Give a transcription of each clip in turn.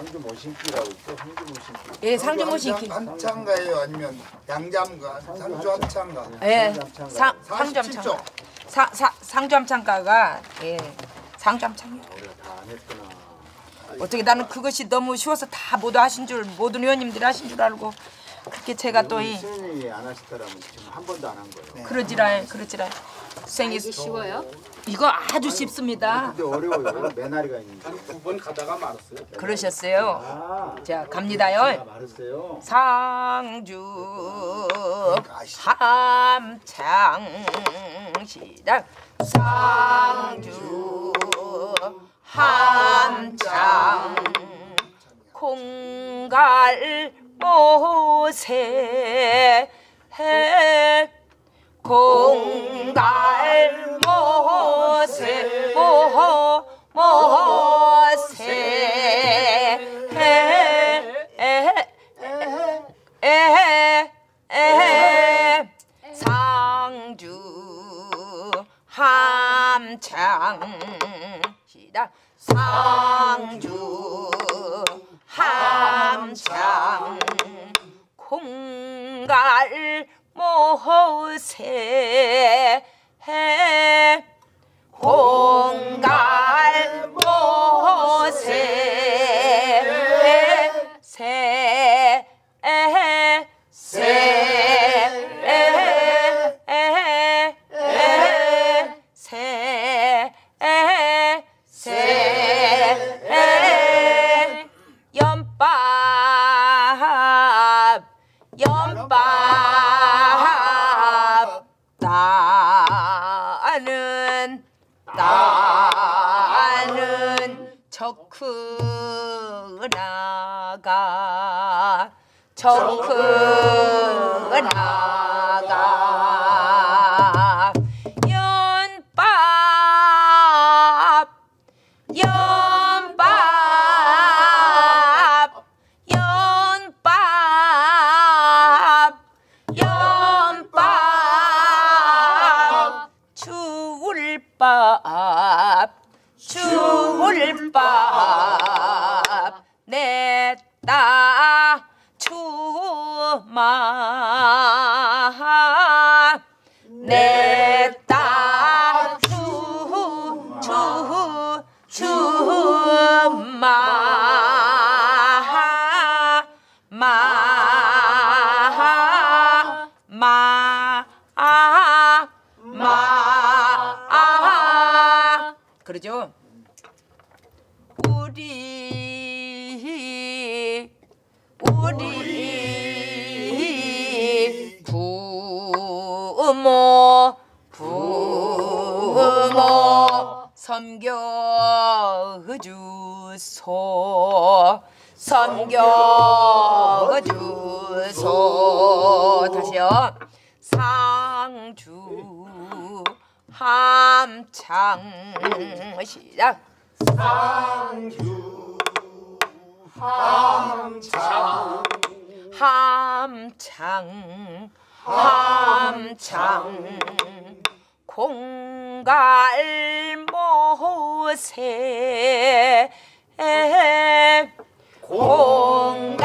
상주 모신기라고 있죠. 상주 모신기. 예, 상주 모신기. 한창가예요 아니면 양잠가 상주 한창가 예, 상주 상 합창가. 상주 47조. 합창가. 사, 사, 상주 합창가가 예, 상주 합창이요. 했구나. 어떻게 나는 그것이 너무 쉬워서 다 모두 하신 줄 모든 의원님들이 하신 줄 알고 그렇게 제가 또이 스님이 안 하시더라면 지금 한 번도 안 한 거예요. 그러지라 그러지라 생이 이게 쉬워요? 이거 아주 쉽습니다. 근데 어려워요. 매나리가 있는데. 두번 가다가 말았어요. 그러셨어요. 아, 자 갑니다요. 말했어요. 상주 함창 시작 상주 함창 공갈 모세 공갈 모세. 에헤 상주 함창 시작 상주 함창 공갈 공 적크나가, 적크나가, 섬겨주소. 섬겨주소. 다시요. 상주 함창. 시작. 함창. 함창. 공갈 모세. 공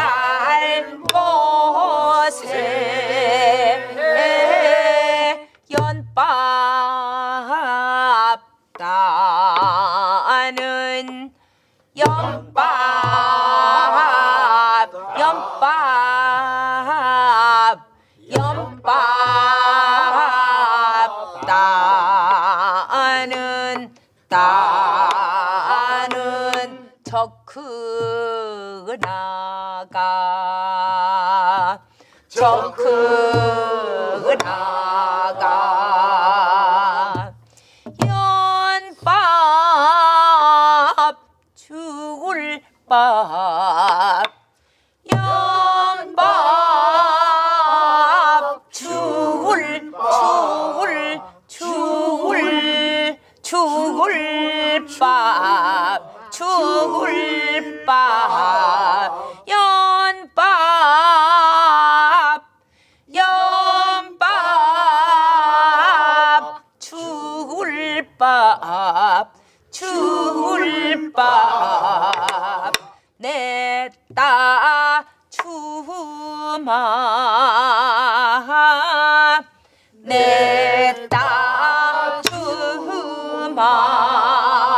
마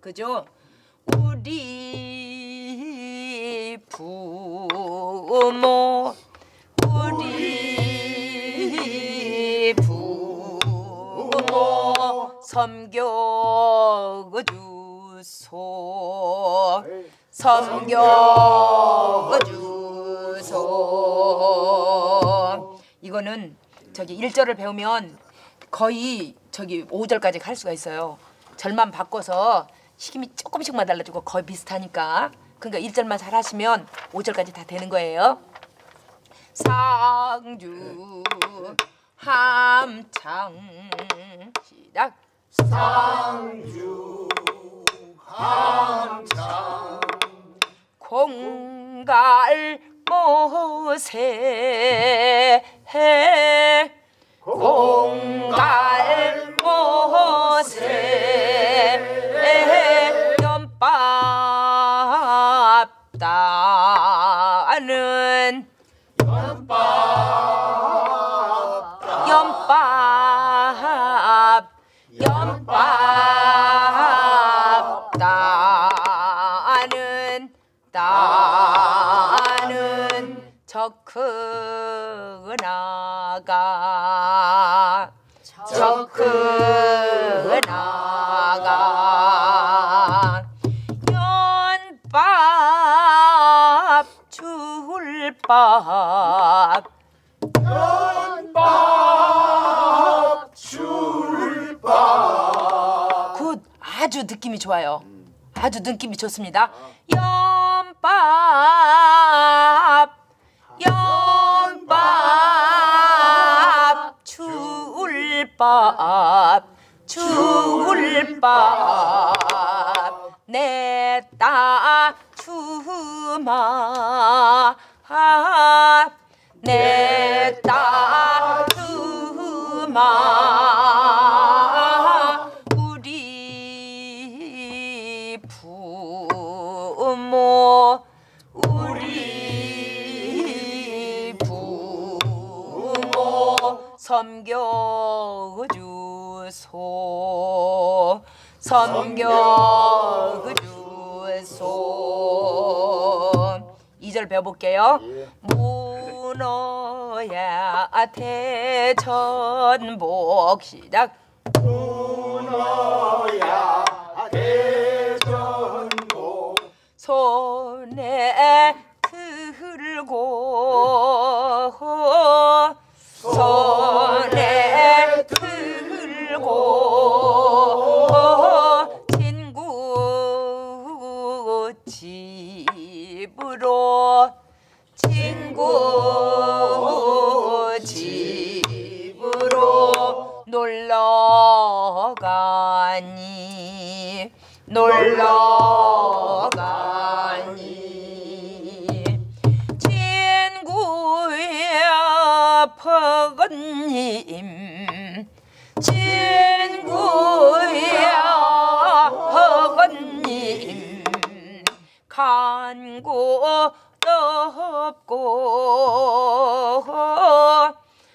그죠? 우리 부모 우리 부모 섬겨주소. 섬겨주소. 이거는 저기 1절을 배우면 거의 저기 5절까지 갈 수가 있어요. 절만 바꿔서 식임이 조금씩만 달라지고 거의 비슷하니까. 그러니까 1절만 잘 하시면 5절까지 다 되는 거예요. 상주 함창 시작. 상주 함창. 공갈 모세 적크나가 연밥 줄밥. 연밥 줄밥. 굿. 아주 느낌이 좋아요. 아주 느낌이 좋습니다. 연밥 내따 주마. 내따 주마. 우리 부모 우리 부모 섬겨주소 섬겨주소 2절 배워볼게요. 문어야 대전복 시작. 문어야 대전복. 손에 들고 집으로 친구 집으로 놀러 가니 놀러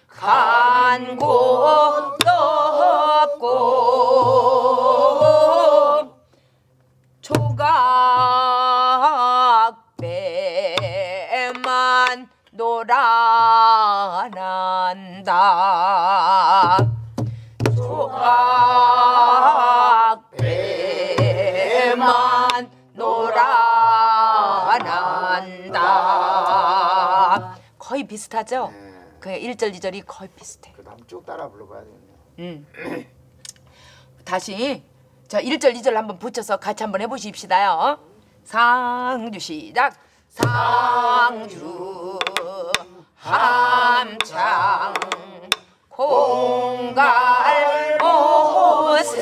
간고 덥고 조각배만 놀아난다. 조각배만 놀아난다 거의 비슷하죠? 네. 그 1절 2절이 거의 비슷해 그 다음 쭉 따라 불러봐야 되겠네요. 음. 다시 자 1절 2절 한번 붙여서 같이 한번 해보십시다요. 상주 시작. 상주 함창 공갈 모세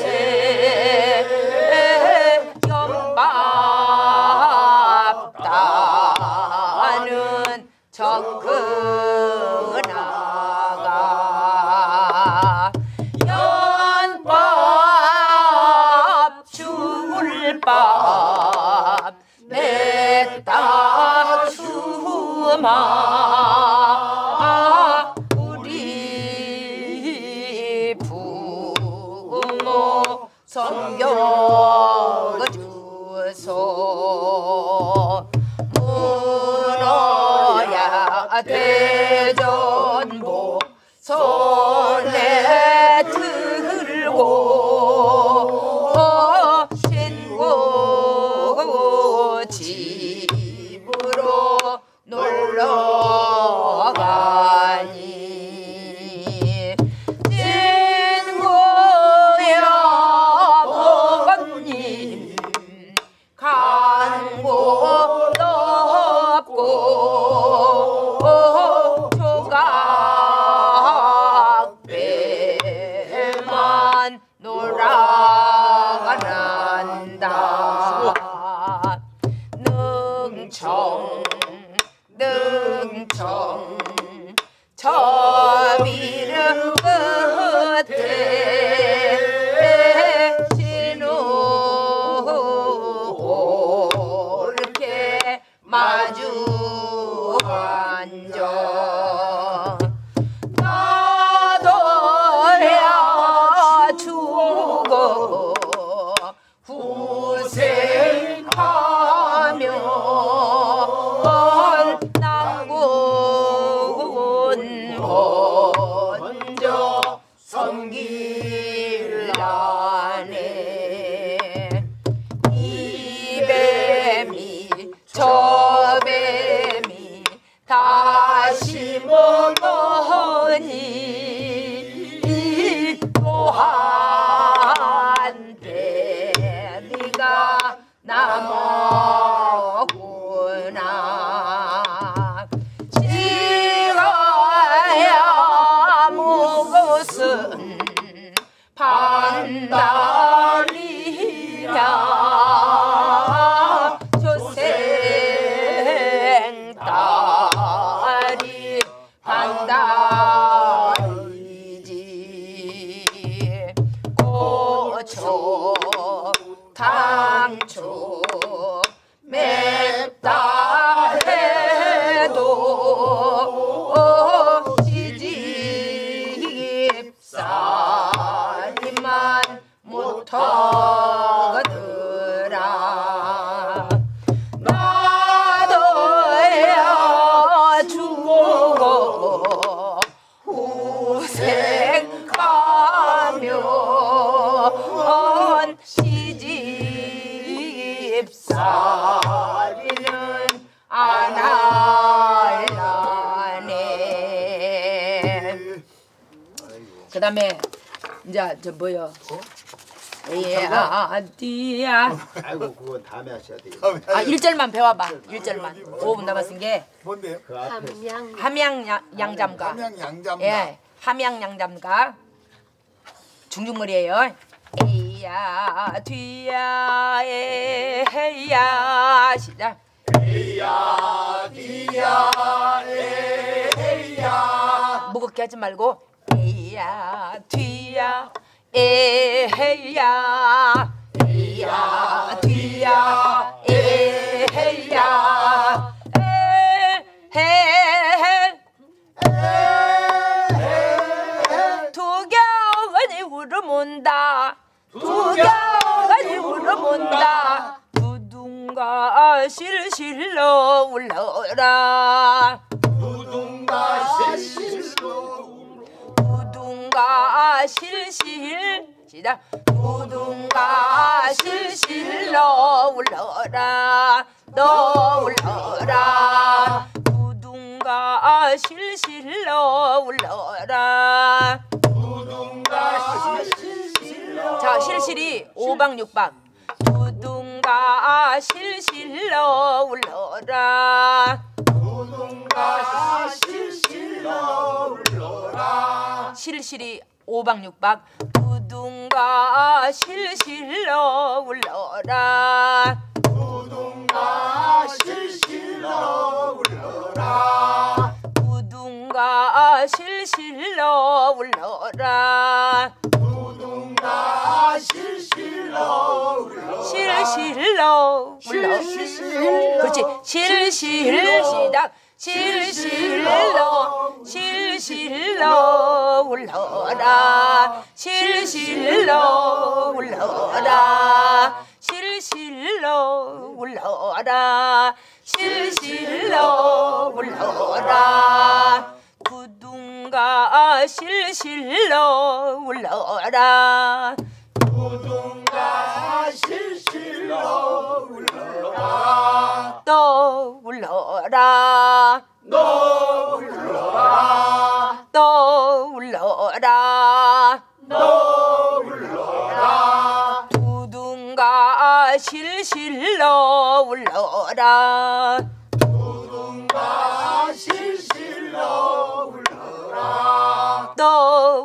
இருந்தா 집살이는 안 할라네. 그 다음에 이제 저 뭐요? 야 뒤야. 아이고 그건 다음에 하셔야 되겠네. 아 1절만 배워봐. 1절만. 5분 남았은 게 뭔데요? 그 함양. 함양 양- 양잠가. 함양 양잠가. 예 함양 양잠가. 중중머리예요. 이 야 뒤야 에헤야 시작. 이야 디야 에헤야. 무겁게 하지 말고 이야 뒤야 에헤야. 뒤야 에헤야 실실러 울러라. 누군가 실실로 두둥가 실실 시작 두둥가 실실러 울러라. 너 울러라. 두둥가 실실러 울러라. 누군가 실실로 자 실실이 오박육박 두둥가 실실러 울러라. 누군가 실실로 울러라. 실실이 오박육박. 두둥가 실실러 울러라. 누군가 실실로 울러라. 두둥가 실실러 울러라 누군가 실실로. 울러 실실로. 그렇지. 실실 시작 실실로. 실실로 울러라. 실실로 울러라. 실실로 울러라. 실실로 실실로 울러라. 우동가 실실로 울러라. 또 울러라. 너 울러라. 또 울러라. 너 울러라. 두둥가 실실로 울러라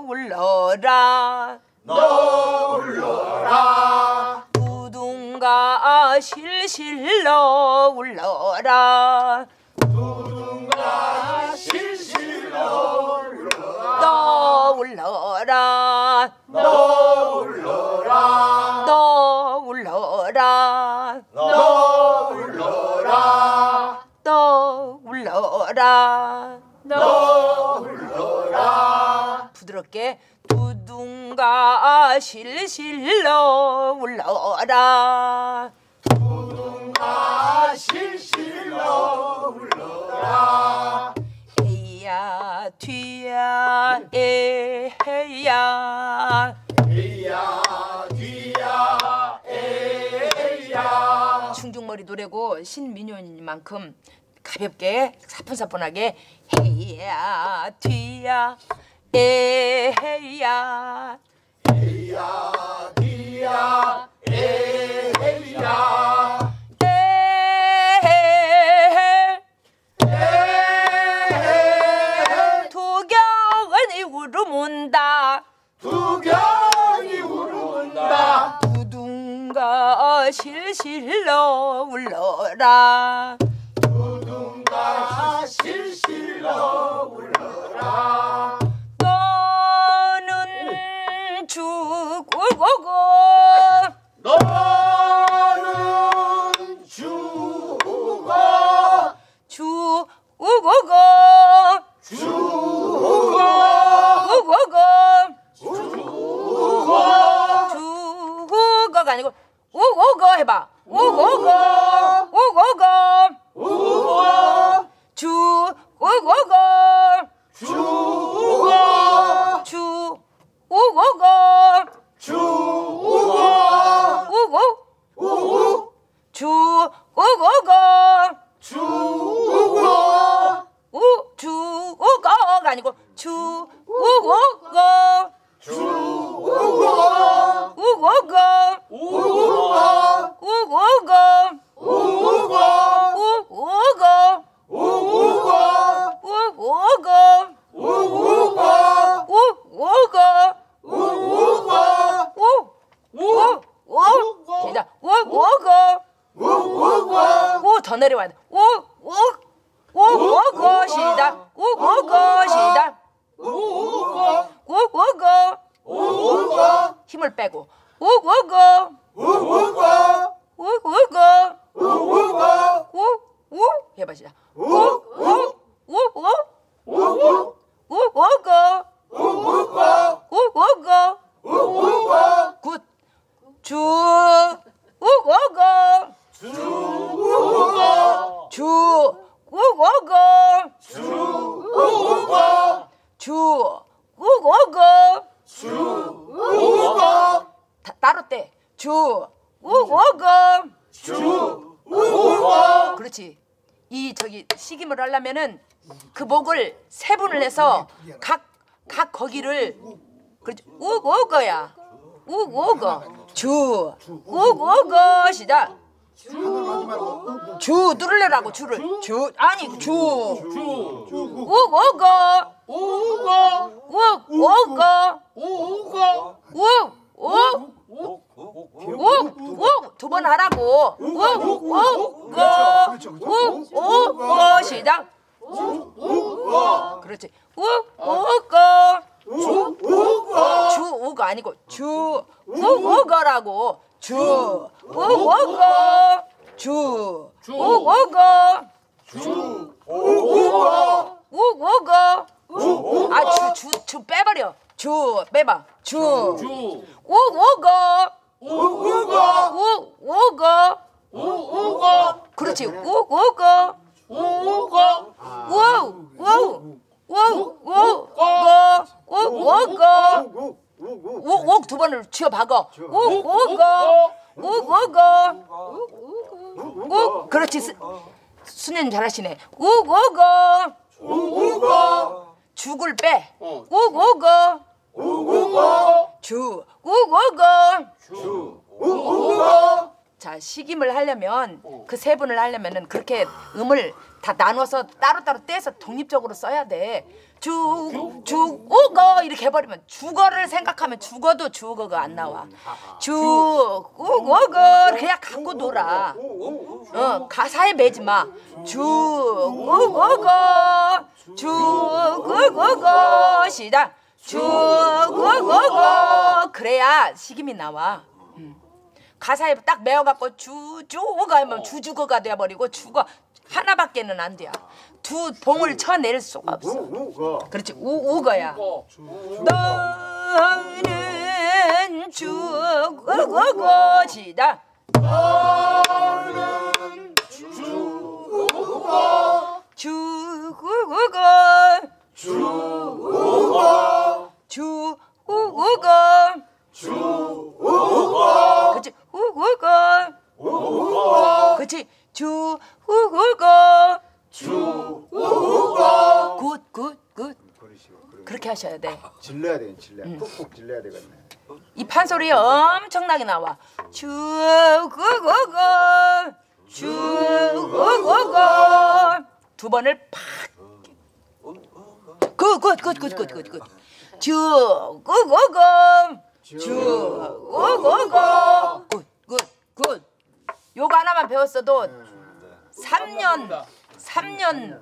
또 울러라. 너 울러라. 두둥가 우동가 실실로 울러라. 또 울러라. 너 실실로 울러라. 우동가 실실로 울러라. 헤야 뒤야 에헤야. 이야 뒤야 에야. 충중머리 노래고 신민요인만큼 가볍게 사뿐사뿐하게 헤야 뒤야 에헤야 실실로 울러라. 우동가 실실로 울러라 고고 너는 죽고고 죽어 우고고 죽어 죽고가 아니고 우고고 해봐. 우고고 우고고 우고 죽고고 죽어 죽 우고고 죽어 우고. 우고. 죽고고. 죽어 우 죽고가 아니고 죽고고 죽어 우고고 우고. 우고고 우고. 우고고 우고. 우고고 우고 우고고 우고 우우우 시작 우고고 우고 우 더 내려와야 돼 시작 우고고 시작 우고 우고고 우고 힘을 빼고 우고고 우고 우고고 우고 우우 해봐 시작 우우우우 우고 우고고 우고 우고고 우고 굿. 주 우고 고 죽어 주 우고고 죽어 주 우고고 죽어 다- 따로 떼. 주 우고고 죽어 그렇지. 이 저기 식임을 하려면은 그 목을 세 분을 해서 각 각 거기를 그렇지. 우고고야. 우고고 주 우고고 시작 주 누르려라고 주를 주 아니 주 우고고 우고 우고고 우고 우우우우두 번 하라고 우우우고 우우고 시작 우고 그렇지 우우고 우고 주우가 아니고 주 우우거라고 주 우우거 주 우우거 우거 우우거 아주주주 빼버려 주 빼봐 주주 우우거 우거 우우거 우거 그렇지 우우거 우거 와우 와우 와우 와우 우우거 우구 우 구 우욱 두 번을 쥐어 박어 우우거 우우거 우 그렇지 수, 수녀님 잘하시네 우우거 우거 죽을 빼 어. 우우거 우거 주 우우거 주 우거 자 식임을 하려면 그 세 분을 하려면은 그렇게 음을 다 나눠서 따로따로 떼서 독립적으로 써야 돼. 주, 주우거 이렇게 해버리면 주거를 생각하면 죽어도 주거가 안 나와. 주우거 그냥 갖고 놀아. 어 가사에 매지 마. 주우거 시작. 주우거 그래야 식임이 나와. 가사에 딱 매어갖고 주주가 하면 주주거가 돼버리고 주거 하나밖에는 안 돼. 두 봉을 쳐낼 수가 없어. 그렇지 우 우거야. 우거 너는 주거거지다. 주거거 주거거 주거거 주거거 그렇지 우거거 그렇지 주거거 주거거 굿굿굿 그러시고 그리고 그렇게 하셔야 돼. 질러 푹푹 질러야 되겠네. 이 판소리 엄청나게 나와. 주구구구 주구구구. 두 번을 팍. 굿굿굿굿굿굿굿 주구구구. 주구구구. 굿굿굿. 요거 하나만 배웠어도 3년 3년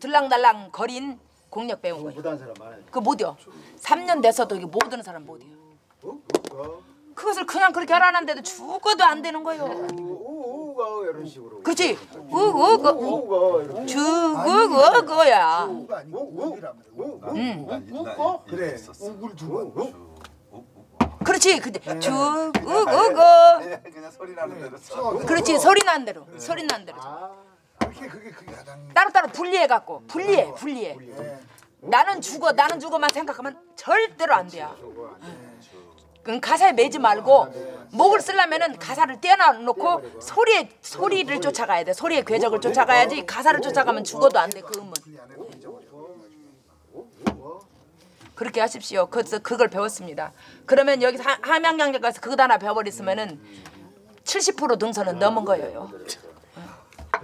들랑달랑 거린 공력 배운 거예요. 못한 사람 많아요 그 못이요. 3년 돼서도 이게 못 오는 사람 못이요. 우구 그것을 그냥 그렇게 하라는데도 죽어도 안 되는 거예요. 우구 이런 식으로 그렇지? 이렇게 주구구거야. 우구 응. 우거 그래 우굴 두고 그렇지. 근데 주구구거. 그냥 소리 나는 대로 쳐. 그렇지. 소리 난 대로. 소리 난 대로. 그렇게 그게 그게 가장 따로따로 분리해 갖고 분리해. 분리해. 나는 죽어. 나는 죽어만 생각하면 절대로 안 돼요. 그럼 가사에 매지 말고 목을 쓰려면은 가사를 떼어놓고 소리에 소리를 쫓아가야 돼. 소리의 궤적을 쫓아가야지 가사를 쫓아가면 죽어도 안 돼. 그 음은. 그렇게 하십시오. 그래서 그걸 배웠습니다. 그러면 여기 서 함양양잠가 가서 그거 하나 배워버렸으면은 70% 등선은 넘은 거예요.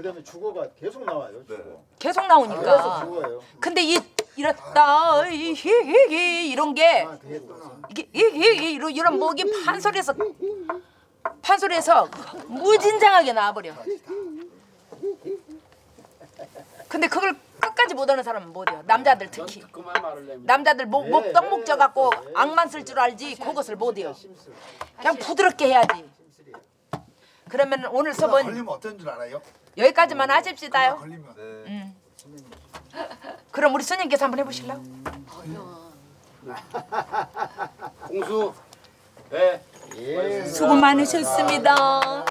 그다음에 주거가 계속 나와요 주거 계속 계속 나오니까. 주거예요 근데 이 이렇다 히히히 이런 게 아 이게 이게 이런 이런 목이 판소리에서 판소리에서 무진장하게 나와버려. 근데 그걸 끝까지 못하는 사람은 못해요. 남자들 특히. 말을 내면 남자들 목, 목 떡목 져갖고 악만 쓸 줄 알지 그것을 못해요. 그냥 부드럽게 해야지. 그러면 오늘 수업은 걸리면 어떤 줄 알아요? 여기까지만 하십시다요. 걸리면 그럼 우리 스님께서 한번 해보실래요? 공수. 네. 예. 수고 많으셨습니다.